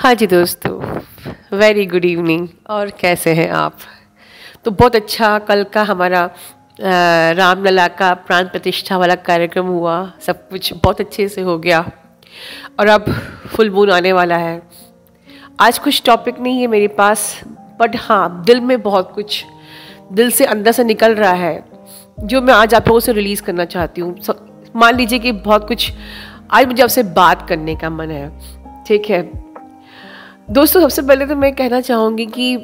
हाँ जी दोस्तों very good evening और कैसे हैं आप? तो बहुत अच्छा कल का हमारा रामलला का प्राण प्रतिष्ठा वाला कार्यक्रम हुआ, सब कुछ बहुत अच्छे से हो गया, और अब फुल मून आने वाला है। आज कुछ टॉपिक नहीं है मेरे पास बट हाँ दिल में बहुत कुछ, दिल से अंदर से निकल रहा है, जो मैं आज आप लोगों से रिलीज़ करना चाहती हूँ। मान लीजिए कि बहुत कुछ, आज मुझे आपसे बात करने का मन है, ठीक है? दोस्तों, सबसे पहले तो मैं कहना चाहूँगी कि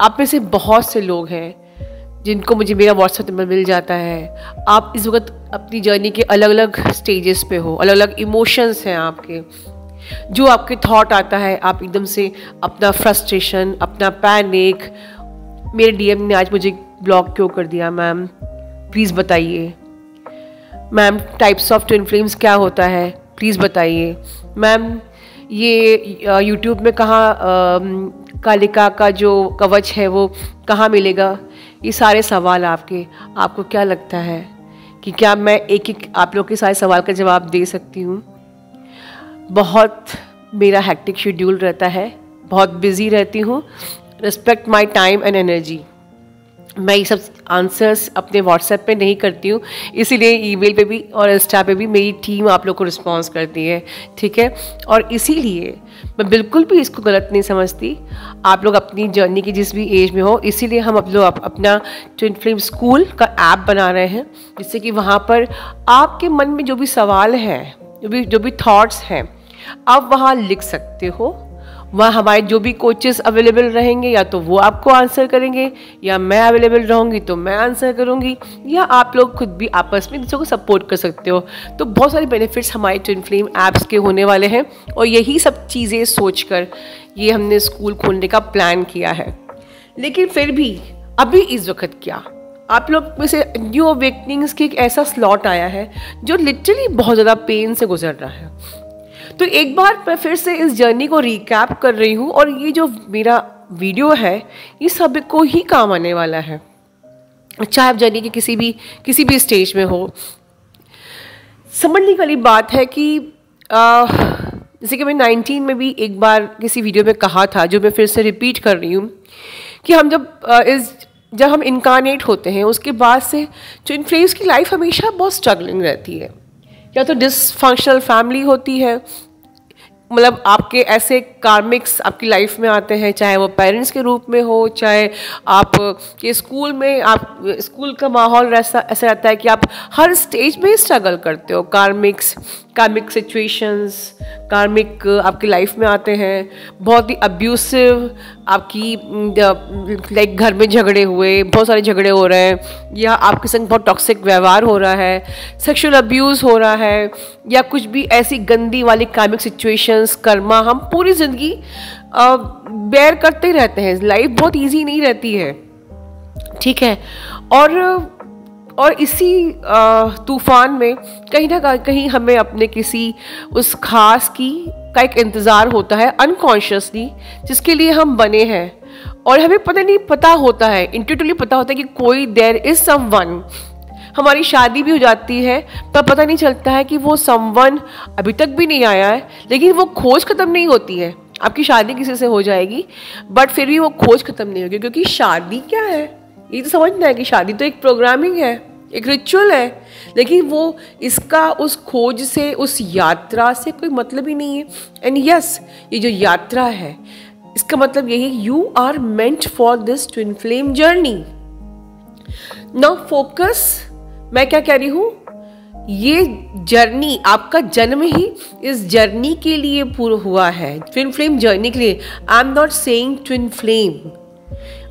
आप में से बहुत से लोग हैं जिनको मुझे मेरा व्हाट्सएप नंबर मिल जाता है। आप इस वक्त अपनी जर्नी के अलग अलग स्टेजेस पे हो अलग अलग इमोशंस हैं आपके। जो आपके थॉट आता है, आप एकदम से अपना फ्रस्ट्रेशन अपना पैनिक मेरे डीएम ने आज मुझे ब्लॉक क्यों कर दिया मैम प्लीज़ बताइए। Ma'am types of twin flames क्या होता है? प्लीज़ बताइए। मैम ये यूट्यूब में कहाँ कालिका का जो कवच है वो कहाँ मिलेगा? ये सारे सवाल आपके, आपको क्या लगता है कि क्या मैं एक एक आप लोग के सारे सवाल का जवाब दे सकती हूँ? बहुत मेरा हैक्टिक शेड्यूल रहता है, बहुत बिज़ी रहती हूँ respect my time and energy मैं ये सब आंसर्स अपने व्हाट्सएप पे नहीं करती हूँ। इसीलिए ईमेल पे भी और इंस्टा पे भी मेरी टीम आप लोग को रिस्पॉन्स करती है, ठीक है? और इसीलिए मैं बिल्कुल भी इसको गलत नहीं समझती। आप लोग अपनी जर्नी की जिस भी एज में हो, इसीलिए हम अब लोग अपना ट्विन फ़िल्म स्कूल का ऐप बना रहे हैं, जिससे कि वहाँ पर आपके मन में जो भी सवाल हैं, जो भी जो भी थाट्स हैं, आप वहाँ लिख सकते हो। वहाँ हमारे जो भी कोचेस अवेलेबल रहेंगे, या तो वो आपको आंसर करेंगे, या मैं अवेलेबल रहूँगी तो मैं आंसर करूँगी, या आप लोग खुद भी आपस में दूसरों को सपोर्ट कर सकते हो। तो बहुत सारे बेनिफिट्स हमारे ट्विन फ्लेम ऐप्स के होने वाले हैं, और यही सब चीज़ें सोच कर ये हमने स्कूल खोलने का प्लान किया है। लेकिन फिर भी, अभी इस वक्त क्या? आप लोग में से न्यू अवेकनिंग्स की एक ऐसा स्लॉट आया है, जो लिटरली बहुत ज़्यादा पेन से गुजर रहा है। तो एक बार मैं फिर से इस जर्नी को रिकैप कर रही हूँ और ये जो मेरा वीडियो है ये सबको ही काम आने वाला है। चाहे आप जर्नी के किसी भी किसी भी स्टेज में हो। समझने वाली बात है कि जैसे कि मैं 19 में भी एक बार किसी वीडियो में कहा था जो मैं फिर से रिपीट कर रही हूँ कि हम जब आ, इस जब हम इनकारनेट होते हैं उसके बाद से जो इन की लाइफ हमेशा बहुत स्ट्रगलिंग रहती है। या तो डिसफंक्शनल फैमिली होती है मतलब आपके ऐसे कार्मिक्स आपकी लाइफ में आते हैं, चाहे वो पेरेंट्स के रूप में हो, चाहे आप के स्कूल में आप स्कूल का माहौल ऐसा ऐसा रहता है कि आप हर स्टेज में स्ट्रगल करते हो कार्मिक्स कार्मिक सिचुएशंस कार्मिक आपकी लाइफ में आते हैं, बहुत ही अब्यूसिव आपकी लाइक घर में झगड़े हुए, बहुत सारे झगड़े हो रहे हैं, या आपके संग बहुत टॉक्सिक व्यवहार हो रहा है सेक्सुअल अब्यूज़ हो रहा है, या कुछ भी ऐसी गंदी वाली कार्मिक सिचुएशंस कर्मा हम पूरी ज़िंदगी बेयर करते रहते हैं। लाइफ बहुत ईजी नहीं रहती है। ठीक है? और और इसी तूफ़ान में कहीं ना कहीं हमें अपने किसी उस खास की का एक इंतज़ार होता है अनकॉन्शियसली जिसके लिए हम बने हैं। और हमें पता नहीं, पता होता है इंटरटली पता होता है कि कोई देर इज़ सम वन हमारी शादी भी हो जाती है, पर पता नहीं चलता है कि वो समवन अभी तक भी नहीं आया है, लेकिन वो खोज ख़त्म नहीं होती है। आपकी शादी किसी से हो जाएगी बट फिर भी वो खोज ख़त्म नहीं होगी, क्योंकि शादी क्या है? ये तो समझना है कि शादी तो एक प्रोग्रामिंग है। एक रिचुअल है। लेकिन वो इसका उस खोज से, उस यात्रा से कोई मतलब ही नहीं है। एंड यस ये जो यात्रा है, इसका मतलब यही you are meant for this twin flame journey now focus मैं क्या कह रही हूँ? ये जर्नी आपका जन्म ही इस जर्नी के लिए पूरा हुआ है। ट्विन फ्लेम जर्नी के लिए। I am not saying twin flame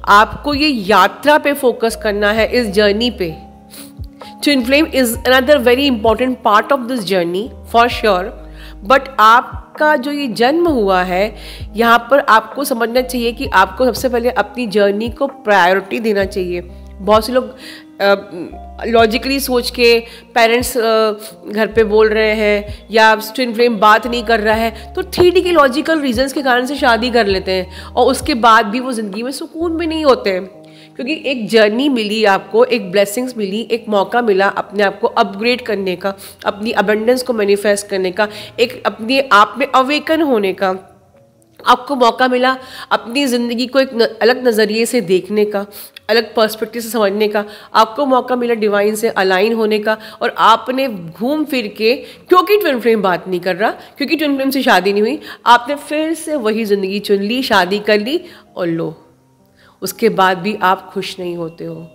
आपको ये यात्रा पे फोकस करना है, इस जर्नी पे। Twin flame is another very important part of this journey for sure but आपका जो ये जन्म हुआ है, यहाँ पर आपको समझना चाहिए कि आपको सबसे पहले अपनी जर्नी को प्रायोरिटी देना चाहिए। बहुत से लोग लॉजिकली सोच के पेरेंट्स घर पे बोल रहे हैं या ट्विन फ्लेम बात नहीं कर रहा है तो थ्री के लॉजिकल रीजंस के कारण से शादी कर लेते हैं और उसके बाद भी वो ज़िंदगी में सुकून भी नहीं होते। हैं क्योंकि एक जर्नी मिली आपको एक ब्लेसिंग्स मिली एक मौका मिला अपने आप को अपग्रेड करने का अपनी अबेंडेंस को मैनिफेस्ट करने का एक अपने आप में अवेकन होने का। आपको मौका मिला अपनी ज़िंदगी को एक न, अलग नज़रिए से देखने का अलग पर्सपेक्टिव से समझने का। आपको मौका मिला डिवाइन से अलाइन होने का और आपने घूम फिर के क्योंकि ट्विन फ्लेम बात नहीं कर रहा क्योंकि ट्विन फ्लेम से शादी नहीं हुई आपने फिर से वही ज़िंदगी चुन ली शादी कर ली और लो। उसके बाद भी आप खुश नहीं होते हो।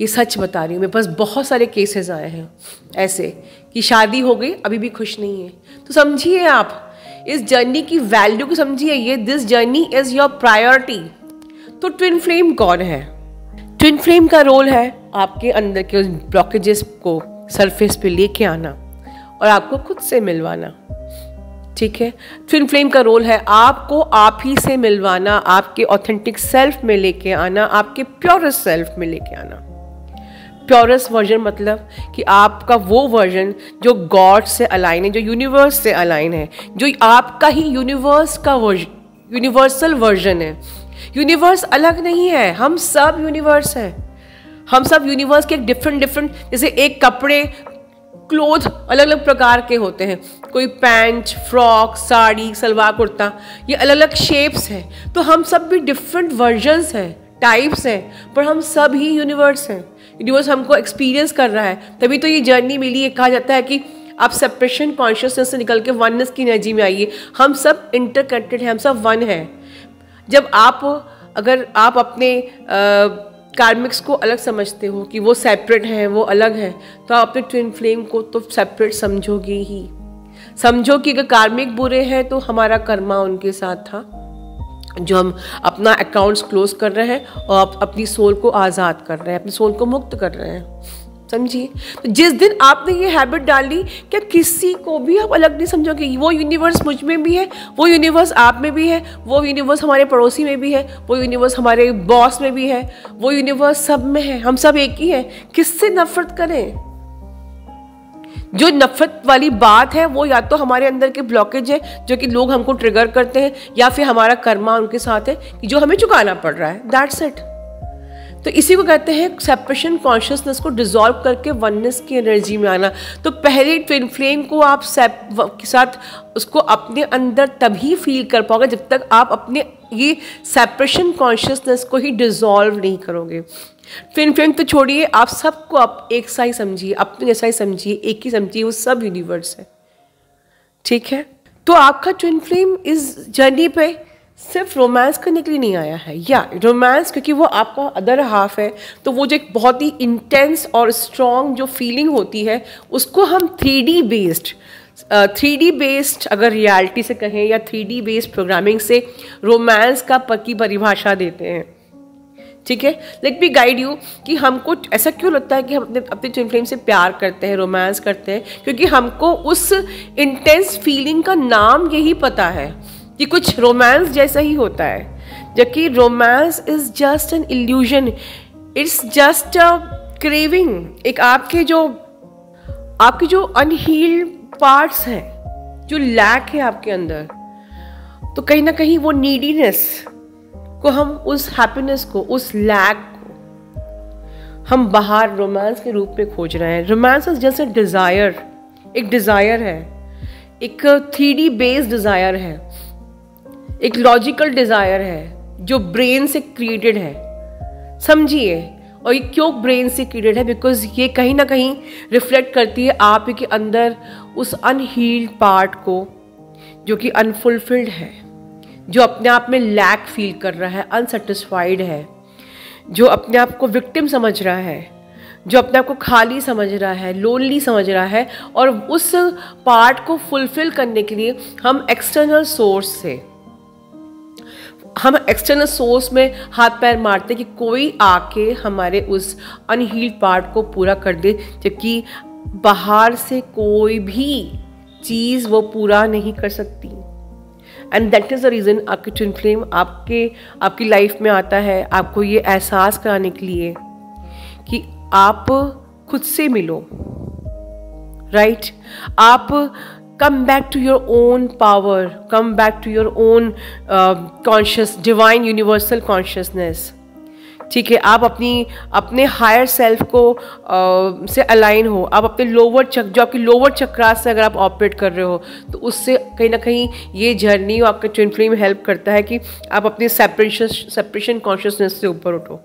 ये सच बता रही हूँ, मेरे पास बहुत सारे केसेस आए हैं, ऐसे कि शादी हो गई, अभी भी खुश नहीं है। तो समझिए आप, इस जर्नी की वैल्यू को समझिए ये this journey is your priority तो ट्विन फ्लेम कौन है? ट्विन फ्लेम का रोल है आपके अंदर के उस ब्लॉकेजेस को सरफेस पे लेके आना और आपको खुद से मिलवाना। ठीक है? ट्विन फ्लेम का रोल है आपको आप ही से मिलवाना, आपके ऑथेंटिक सेल्फ में लेके आना, आपके प्योरेस्ट सेल्फ में लेके आना। प्योरेस्ट वर्जन मतलब कि आपका वो वर्जन जो गॉड से अलाइन है, जो यूनिवर्स से अलाइन है, जो आपका ही यूनिवर्स का वर्जन यूनिवर्सल वर्जन है। यूनिवर्स अलग नहीं है, हम सब यूनिवर्स हैं। हम सब यूनिवर्स के डिफरेंट डिफरेंट जैसे एक कपड़े क्लोथ अलग अलग प्रकार के होते हैं। कोई पैंट, फ्रॉक, साड़ी, सलवार, कुर्ता, ये अलग अलग शेप्स हैं। तो हम सब भी डिफरेंट वर्जन्स हैं टाइप्स हैं, पर हम सब ही यूनिवर्स हैं। यूनिवर्स हमको एक्सपीरियंस कर रहा है। तभी तो ये जर्नी मिली। है कहा जाता है कि आप सेपरेशन कॉन्शियसनेस से निकल के वननेस की एनर्जी में आइए। हम सब इंटरकनेक्टेड हैं, हम सब वन हैं। जब आप, अगर आप अपने कार्मिक्स को अलग समझते हो कि वो सेपरेट हैं, वो अलग हैं तो आप अपने ट्विन फ्लेम को तो सेपरेट समझोगे ही। समझो कि अगर कार्मिक बुरे हैं तो हमारा कर्मा उनके साथ था, जो हम अपना अकाउंट्स क्लोज कर रहे हैं और अपनी सोल को आज़ाद कर रहे हैं, अपनी सोल को मुक्त कर रहे हैं। समझिए। तो जिस दिन आपने ये हैबिट डाली क्या किसी को भी आप अलग नहीं समझोगे, वो यूनिवर्स मुझमें भी है, वो यूनिवर्स आप में भी है, वो यूनिवर्स हमारे पड़ोसी में भी है, वो यूनिवर्स हमारे बॉस में भी है, वो यूनिवर्स सब में है, हम सब एक ही हैं। किससे नफरत करें? जो नफरत वाली बात है, वो या तो हमारे अंदर के ब्लॉकेज है, जो कि लोग हमको ट्रिगर करते हैं, या फिर हमारा कर्मा उनके साथ है जो हमें चुकाना पड़ रहा है। दैट्स इट तो इसी को कहते हैं सेपरेशन कॉन्शियसनेस को डिजॉल्व करके वननेस की एनर्जी में आना। तो पहले ट्विन फ्लेम को आप सेप के साथ उसको अपने अंदर तभी फील कर पाओगे जब तक आप अपने ये सेपरेशन कॉन्शियसनेस को ही डिजॉल्व नहीं करोगे। ट्विन फ्लेम तो छोड़िए, आप सबको आप एक सा ही समझिए, अपने जैसा ही समझिए, एक ही समझिए, वो सब यूनिवर्स है। ठीक है? तो आपका ट्विन फ्लेम इस जर्नी पे सिर्फ़ रोमांस करने के लिए नहीं आया है। या रोमांस क्योंकि वो आपका अदर हाफ़ है तो वो जो एक बहुत ही इंटेंस और स्ट्रॉन्ग जो फीलिंग होती है, उसको हम three based three D based अगर रियलिटी से कहें या थ्री डी बेस्ड प्रोग्रामिंग से रोमांस का पक्की परिभाषा देते हैं। ठीक है? लेट बी गाइड यू कि हमको ऐसा क्यों लगता है कि हम अपने अपने ट्विन फ्लेम से प्यार करते हैं रोमांस करते हैं? क्योंकि हमको उस इंटेंस फीलिंग का नाम यही पता है। कि कुछ रोमांस जैसा ही होता है, जबकि romance is just an illusion it's just a craving एक आपके जो आपके जो अनहील्ड पार्ट्स हैं, जो लैक है आपके अंदर तो कहीं ना कहीं वो नीडीनेस को हम उस हैप्पीनेस को, उस लैक को, हम बाहर रोमांस के रूप में खोज रहे हैं। Romance is just a desire एक डिज़ायर है। एक थ्री डी बेस्ड डिज़ायर है। एक लॉजिकल डिज़ायर है, जो ब्रेन से क्रिएटेड है। समझिए, और ये क्यों ब्रेन से क्रिएटेड है? बिकॉज़ ये कहीं ना कहीं रिफ्लेक्ट करती है आप के अंदर उस अनहील्ड पार्ट को, जो कि अनफुलफिल्ड है, जो अपने आप में लैक फील कर रहा है अनसेटिस्फाइड है, जो अपने आप को विक्टिम समझ रहा है, जो अपने आप को खाली समझ रहा है लोनली समझ रहा है, और उस पार्ट को फुलफिल करने के लिए हम एक्सटर्नल सोर्स से हम एक्सटर्नल सोर्स में हाथ पैर मारते कि कोई आके हमारे उस अनहील्ड पार्ट को पूरा कर दे, जबकि बाहर से कोई भी चीज़ वो पूरा नहीं कर सकती and that is the reason आपके ट्विन फ्लेम आपके, आपकी लाइफ में आता है, आपको ये एहसास कराने के लिए कि आप खुद से मिलो राइट right? आप back to your own power. Come back to your own uh, conscious divine universal consciousness. ठीक है आप अपनी अपने हायर सेल्फ को आ, से अलाइन हो। आप अपने लोअर चक जो आपकी लोअर चक्रास से अगर आप ऑपरेट कर रहे हो तो उससे कहीं ना कहीं ये जर्नी आपका ट्विन फ्लेम हेल्प करता है कि आप अपने सेपरेशन सेपरेशन कॉन्शियसनेस से ऊपर उठो।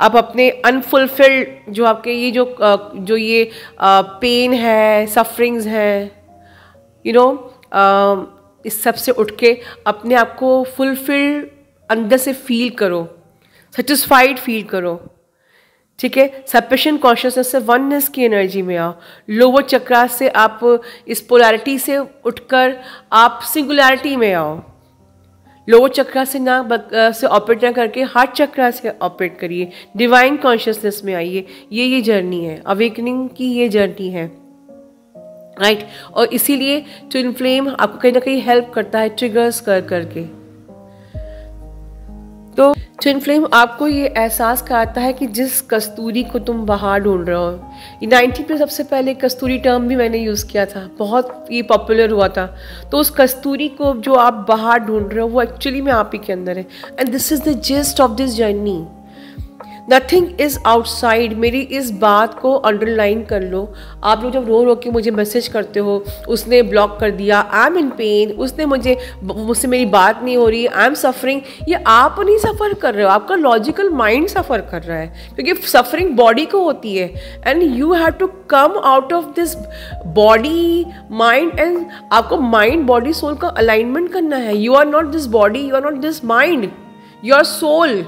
आप अपने अनफुलफिल्ड जो आपके ये जो जो ये पेन है सफरिंग्स हैं यू नो इस सबसे उठ के अपने आप को फुलफिल अंदर से फील करो सेटिस्फाइड फील करो। ठीक है? सपेशन कॉन्शियसनेस से वननेस की एनर्जी में आओ। लोअर चक्रा से आप इस पोलैरिटी से उठकर आप सिंगुलैरिटी में आओ। लोअर चक्रा से ना से ऑपरेट ना करके हार्ट चक्रा से ऑपरेट करिए। डिवाइन कॉन्शियसनेस में आइए। ये ये जर्नी है। अवेकनिंग की ये जर्नी है। Right right? और इसीलिए ट्विन फ्लेम आपको कहीं ना कहीं हेल्प करता है ट्रिगर्स कर करके। तो ट्विन फ्लेम आपको ये एहसास कराता है कि जिस कस्तूरी को तुम बाहर ढूंढ रहे हो। ये नाइन्टी पे सबसे पहले कस्तूरी टर्म भी मैंने यूज़ किया था। बहुत ये पॉपुलर हुआ था। तो उस कस्तूरी को जो आप बाहर ढूंढ रहे हो, वो एक्चुअली में आप ही के अंदर है। And this is the gist of this journey nothing is outside मेरी इस बात को अंडरलाइन कर लो। आप लोग जब रो रो के मुझे मैसेज करते हो, उसने ब्लॉक कर दिया आई एम इन पेन उसने मुझे, मुझसे मेरी बात नहीं हो रही आई एम सफरिंग ये आप नहीं सफ़र कर रहे हो। आपका लॉजिकल माइंड सफ़र कर रहा है, क्योंकि सफरिंग बॉडी को होती है। And you have to come out of this body mind and आपको माइंड बॉडी सोल का अलाइनमेंट करना है। You are not this body you are not this mind you are soul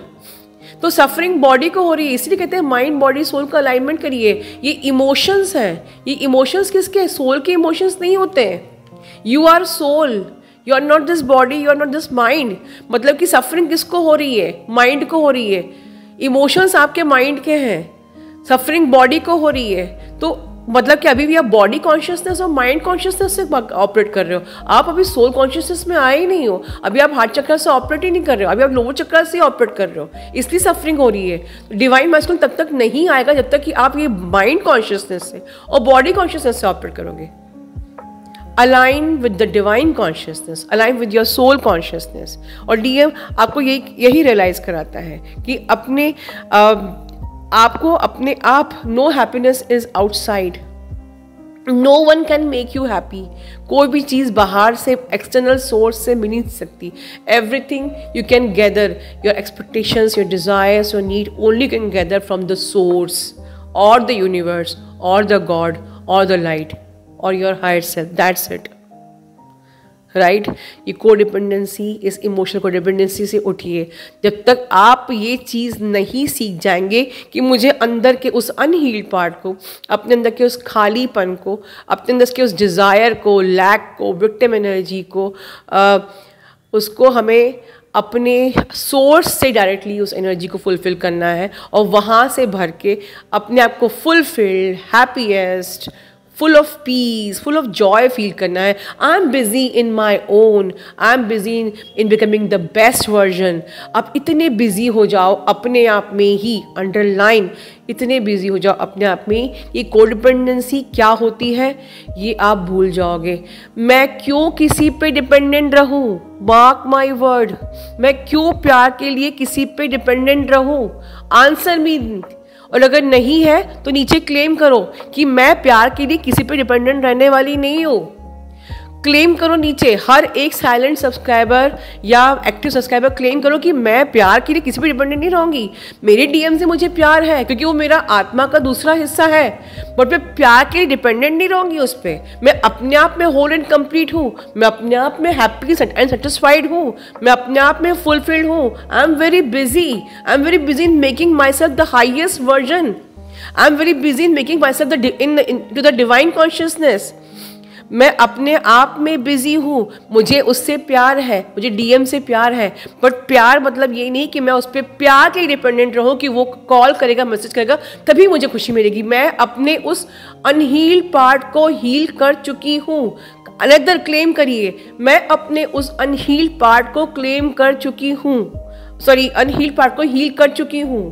तो सफरिंग बॉडी को हो रही है, इसलिए कहते हैं माइंड बॉडी सोल का अलाइनमेंट करिए। ये इमोशंस हैं। ये इमोशंस किसके? सोल के इमोशंस नहीं होते you are soul you are not this body you are not this mind मतलब कि सफरिंग किसको हो रही है? माइंड को हो रही है। इमोशंस आपके माइंड के हैं। सफरिंग बॉडी को हो रही है। तो मतलब कि अभी भी आप बॉडी कॉन्शियसनेस और माइंड कॉन्शियसनेस से ऑपरेट कर रहे हो। आप अभी सोल कॉन्शियसनेस में आए ही नहीं हो। अभी आप हार्ट चक्र से ऑपरेट ही नहीं कर रहे हो। अभी आप लोअर चक्र से ऑपरेट कर रहे हो। इसलिए सफरिंग हो रही है। डिवाइन मैस्कुल तब तक नहीं आएगा जब तक कि आप ये माइंड कॉन्शियसनेस से और बॉडी कॉन्शियसनेस से ऑपरेट करोगे। Align with the divine consciousness align with your soul consciousness और डीएम आपको यही यही रियलाइज़ कराता है कि अपने आ, आपको अपने आप no happiness is outside no one can make you happy कोई भी चीज़ बाहर से एक्सटर्नल सोर्स से मिल नहीं सकती. Everything you can gather your expectations your desires your need only can gather from the source और द यूनिवर्स और द गॉड और द लाइट और your higher self that's it right? ये कोडिपेंडेंसी इस इमोशनल को डिपेंडेंसी से उठिए जब तक आप ये चीज़ नहीं सीख जाएँगे कि मुझे अंदर के उस अनहील्ड पार्ट को अपने अंदर के उस खालीपन को अपने अंदर के उस डिज़ायर को लैक को विक्टिम एनर्जी को आ, उसको हमें अपने सोर्स से डायरेक्टली उस एनर्जी को फुलफ़िल करना है और वहाँ से भर के अपने आप को fulfilled happiest full of peace full of joy feel करना है. I am busy in my own I am busy in becoming the best version आप इतने बिज़ी हो जाओ अपने आप में ही अंडरलाइन इतने बिज़ी हो जाओ अपने आप में ये कोडिपेंडेंसी क्या होती है? ये आप भूल जाओगे. मैं क्यों किसी पे डिपेंडेंट रहूँ? मार्क माई वर्ड मैं क्यों प्यार के लिए किसी पे डिपेंडेंट रहूँ? आंसर मी और अगर नहीं है तो नीचे क्लेम करो कि मैं प्यार के लिए किसी पर डिपेंडेंट रहने वाली नहीं हूँ। क्लेम करो नीचे, हर एक साइलेंट सब्सक्राइबर या एक्टिव सब्सक्राइबर क्लेम करो कि मैं प्यार के लिए किसी भी डिपेंडेंट नहीं रहूँगी। मेरे डीएम से मुझे प्यार है, क्योंकि वो मेरा आत्मा का दूसरा हिस्सा है। बट मैं प्यार के लिए डिपेंडेंट नहीं रहूँगी उस पर मैं अपने आप में होल एंड कंप्लीट हूँ। मैं अपने आप में हैप्पी एंड सेटिस्फाइड हूँ। मैं अपने आप में फुलफिल्ड हूँ। I am very busy I am very busy in making myself the highest version I am very busy in making myself into the divine consciousness मैं अपने आप में बिज़ी हूँ। मुझे उससे प्यार है। मुझे डीएम से प्यार है। बट प्यार मतलब ये नहीं कि मैं उस पर प्यार के डिपेंडेंट रहूँ कि वो कॉल करेगा मैसेज करेगा, तभी मुझे खुशी मिलेगी। मैं अपने उस अनहील पार्ट को हील कर चुकी हूँ। अनदर क्लेम करिए। मैं अपने उस अनहील पार्ट को क्लेम कर चुकी हूँ। सॉरी अनहील पार्ट को हील कर चुकी हूँ।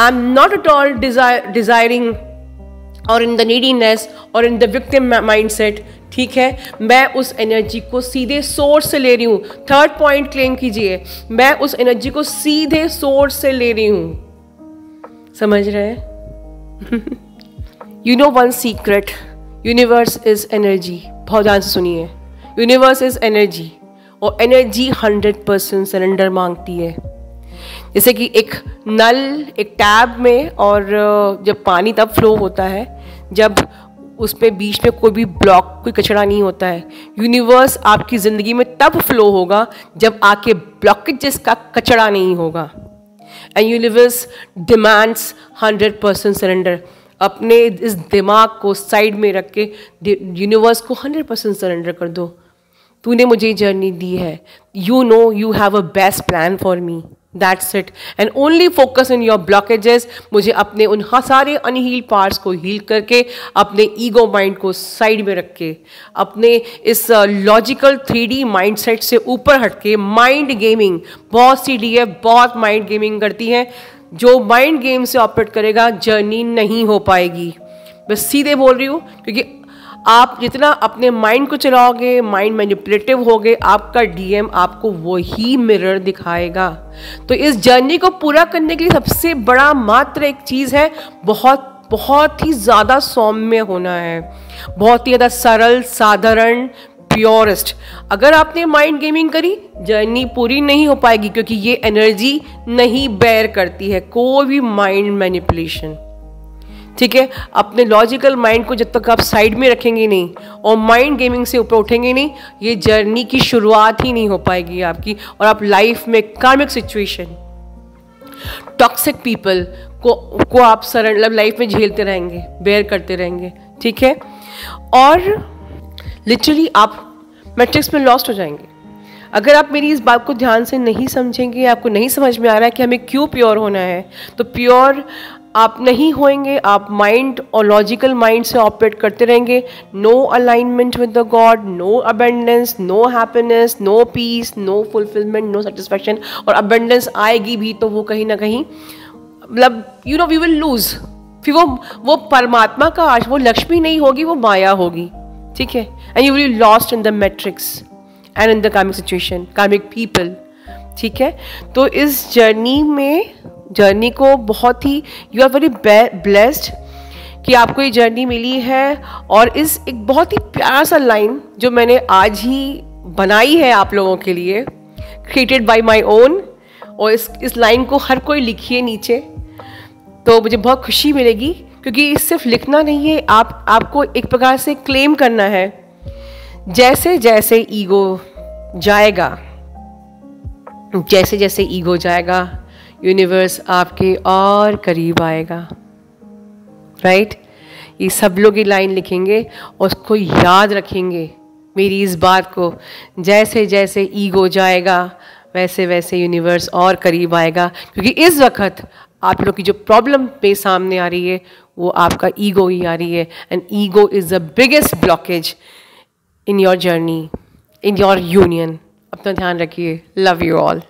I am not at all desiring or in the neediness or in the victim mindset, ठीक है? मैं उस एनर्जी को सीधे सोर्स से ले रही हूँ। थर्ड पॉइंट क्लेम कीजिए। मैं उस एनर्जी को सीधे सोर्स से ले रही हूँ। समझ रहे हैं? You know one secret universe is energy बहुत ध्यान से सुनिए। यूनिवर्स इज़ एनर्जी और एनर्जी हंड्रेड परसेंट सरेंडर मांगती है। जैसे कि एक नल, एक टैब में और जब पानी तब फ्लो होता है जब उस पर बीच में कोई भी ब्लॉक, कोई कचरा नहीं होता है। यूनिवर्स आपकी ज़िंदगी में तब फ्लो होगा जब आके ब्लॉकेजेस का कचरा नहीं होगा। And universe demands hundred percent surrender अपने इस दिमाग को साइड में रख के यूनिवर्स को हंड्रेड परसेंट सरेंडर कर दो। तूने मुझे जर्नी दी है। You know you have a best plan for me that's it and only focus in your blockages मुझे अपने उन सारे अनहील पार्ट्स को हील करके, अपने ईगो माइंड को साइड में रख के, अपने इस logical three D mind set से ऊपर हट के माइंड गेमिंग बहुत सी डी एफ़ बहुत माइंड गेमिंग करती हैं. जो माइंड गेम से ऑपरेट करेगा जर्नी नहीं हो पाएगी. बस सीधे बोल रही हूँ, क्योंकि आप जितना अपने माइंड को चलाओगे माइंड मैनिपुलेटिव होगे, आपका डीएम आपको वही मिरर दिखाएगा। तो इस जर्नी को पूरा करने के लिए सबसे बड़ा मात्र एक चीज़ है, बहुत बहुत ही ज़्यादा सौम्य होना है। बहुत ही ज़्यादा सरल, साधारण प्योरेस्ट अगर आपने माइंड गेमिंग करी जर्नी पूरी नहीं हो पाएगी, क्योंकि ये एनर्जी नहीं बेयर करती है, कोई भी माइंड मैनिपुलेशन ठीक है? अपने लॉजिकल माइंड को जब तक आप साइड में रखेंगे नहीं और माइंड गेमिंग से ऊपर उठेंगे नहीं, ये जर्नी की शुरुआत ही नहीं हो पाएगी आपकी और आप लाइफ में कार्मिक सिचुएशन टॉक्सिक पीपल को को आप सरल मतलब लाइफ में झेलते रहेंगे बेयर करते रहेंगे, ठीक है? और लिटरली आप मैट्रिक्स में लॉस्ट हो जाएँगे। अगर आप मेरी इस बात को ध्यान से नहीं समझेंगे, आपको नहीं समझ में आ रहा है कि हमें क्यों प्योर होना है तो प्योर आप नहीं होएँगे, आप माइंड और लॉजिकल माइंड से ऑपरेट करते रहेंगे। No alignment with the god no abundance no happiness no peace no fulfilment no satisfaction और अबेंडेंस आएगी भी तो वो कहीं ना कहीं मतलब you know we will lose फिर वो वो परमात्मा का आज वो लक्ष्मी नहीं होगी, वो माया होगी। ठीक है? And you will lost in the matrix and in the karmic situation karmic people ठीक है? तो इस जर्नी में जर्नी को बहुत ही यू आर वेरी ब्लेस्ड कि आपको ये जर्नी मिली है और इस एक बहुत ही प्यारा सा लाइन जो मैंने आज ही बनाई है आप लोगों के लिए क्रिएटेड बाय माय ओन और इस इस लाइन को हर कोई लिखिए नीचे तो मुझे बहुत खुशी मिलेगी क्योंकि इस सिर्फ़ लिखना नहीं है, आप, आपको एक प्रकार से क्लेम करना है। जैसे जैसे ईगो जाएगा, जैसे जैसे ईगो जाएगा यूनिवर्स आपके और करीब आएगा। राइट ये सब लोग ये लाइन लिखेंगे और उसको याद रखेंगे मेरी इस बात को। जैसे जैसे ईगो जाएगा, वैसे वैसे यूनिवर्स और करीब आएगा। क्योंकि इस वक्त आप लोग की जो प्रॉब्लम पे सामने आ रही है, वो आपका ईगो ही आ रही है। And ego is the biggest blockage in your journey in your union अपना ध्यान रखिए। Love you all